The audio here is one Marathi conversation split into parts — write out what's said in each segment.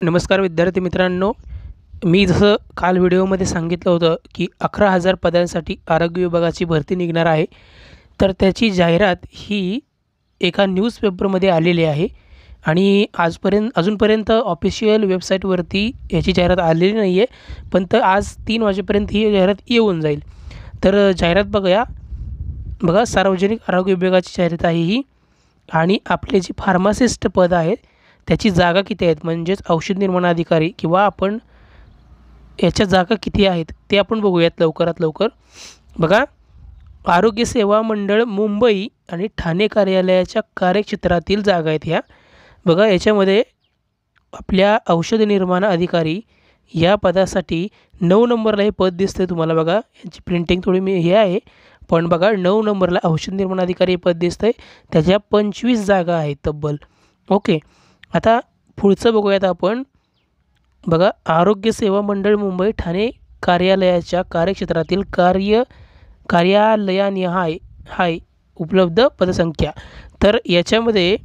नमस्कार विद्यार्थी मित्रांनो. मी जसं काल व्हिडिओमध्ये सांगितलं होतं की अकरा हजार पदांसाठी आरोग्य विभागाची भरती निघणार आहे. तर त्याची जाहिरात ही एका न्यूजपेपरमध्ये आलेली आहे. आणि आजपर्यंत अजूनपर्यंत ऑफिशियल वेबसाईटवरती याची जाहिरात आलेली नाही आहे पण तर आज तीन वाजेपर्यंत ही जाहिरात येऊन जाईल. तर जाहिरात बघूया. बघा सार्वजनिक आरोग्य विभागाची जाहिरात आहे ही. आणि आपले जे फार्मासिस्ट पद आहे त्याची जागा किती आहेत? म्हणजेच औषध निर्माण अधिकारी किंवा आपण याच्या जागा किती आहेत? ते आपण बघूयात लवकरात लवकर. बघा आरोग्य सेवा मंडळ मुंबई आणि ठाणे कार्यालयाच्या कार्यक्षेत्रातील जागा आहेत ह्या. बघा याच्यामध्ये आपल्या औषध निर्माण अधिकारी या पदासाठी नऊ नंबरला हे पद दिसतं तुम्हाला बघा. यांची प्रिंटिंग थोडी मी हे आहे. पण बघा नऊ नंबरला औषध निर्माण अधिकारी हे पद दिसतं आहे त्याच्या पंचवीस जागा आहेत तब्बल. ओके. आता पुढचं बघूयात आपण. बघा आरोग्य सेवा मंडळ मुंबई ठाणे कार्यालयाच्या कार्यक्षेत्रातील कार्य कार्यालयानिहाय हाय उपलब्ध पदसंख्या. तर याच्यामध्ये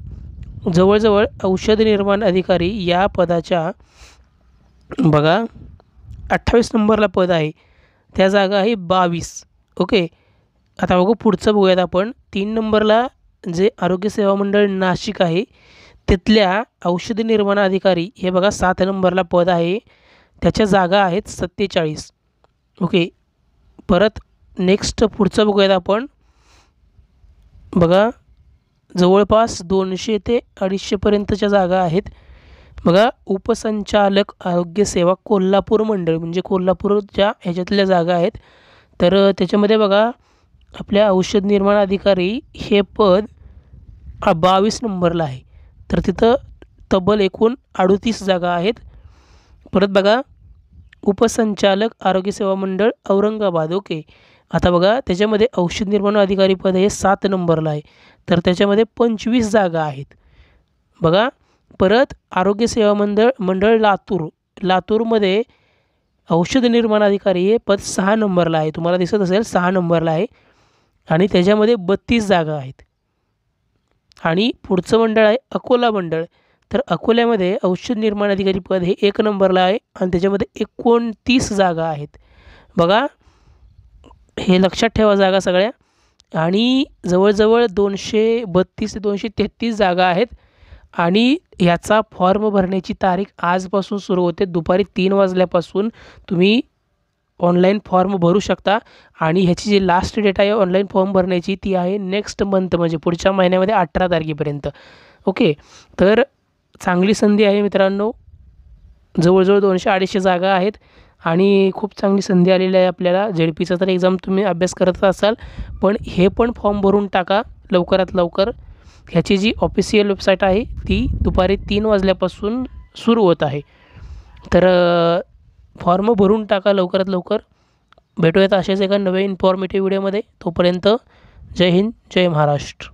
जवळजवळ औषध निर्माण अधिकारी या पदाच्या बघा अठ्ठावीस नंबरला पद आहे. त्या जागा आहे बावीस. ओके? आता बघू पुढचं बघूयात आपण. तीन नंबरला जे आरोग्य सेवा मंडळ नाशिक आहे तिथल्या औषध निर्माण अधिकारी हे बघा सात नंबरला पद आहे. त्याच्या जागा आहेत सत्तेचाळीस. ओके. परत नेक्स्ट पुढचं बघूयात आपण. बघा जवळपास दोनशे ते अडीचशेपर्यंतच्या जागा आहेत. बघा उपसंचालक आरोग्य सेवा कोल्हापूर मंडळ म्हणजे कोल्हापूरच्या ह्याच्यातल्या जागा आहेत. तर त्याच्यामध्ये बघा आपल्या औषध निर्माण अधिकारी हे पद बावीस नंबरला आहे. तर तिथं तब्बल एकूण अडोतीस जागा आहेत. परत बघा उपसंचालक आरोग्य सेवा मंडळ औरंगाबाद ओके. आता बघा त्याच्यामध्ये औषध निर्माण अधिकारी पद हे सात नंबरला आहे. तर त्याच्यामध्ये पंचवीस जागा आहेत. बघा परत आरोग्य सेवा मंडळ मंडळ लातूर लातूरमध्ये औषध निर्माण अधिकारी हे पद सहा नंबरला आहे. तुम्हाला दिसत असेल सहा नंबरला आहे. आणि त्याच्यामध्ये बत्तीस जागा आहेत. आणि पुढचं मंडळ आहे अकोला मंडळ. तर अकोल्यामध्ये औषध निर्माण अधिकारी पद हे एक नंबरला आहे आणि त्याच्यामध्ये एकोणतीस जागा आहेत. बघा हे लक्षात ठेवा जागा सगळ्या. आणि जवळजवळ दोनशे बत्तीस ते दोनशे तेहतीस जागा आहेत. आणि ह्याचा फॉर्म भरण्याची तारीख आजपासून सुरू होते. दुपारी तीन वाजल्यापासून तुम्ही ऑनलाईन फॉर्म भरू शकता. आणि ह्याची जी लास्ट डेट आहे ऑनलाईन फॉर्म भरण्याची ती आहे नेक्स्ट मंथ म्हणजे पुढच्या महिन्यामध्ये अठरा तारखेपर्यंत. ओके तर चांगली संधी आहे मित्रांनो. जवळजवळ दोनशे अडीचशे जागा आहेत. आणि खूप चांगली संधी आलेली आहे आपल्याला. झेड पीचा तर एक्झाम तुम्ही अभ्यास करत असाल. पण हे पण फॉर्म भरून टाका लवकरात लवकर. ह्याची जी ऑफिशियल वेबसाईट आहे ती दुपारी तीन वाजल्यापासून सुरू होत आहे. तर फॉर्म भरून टाका लवकरात लवकर. भेटूयात अशाच एका नवे इन्फॉर्मेटिव्ह व्हिडिओमध्ये तोपर्यंत जय हिंद जय महाराष्ट्र.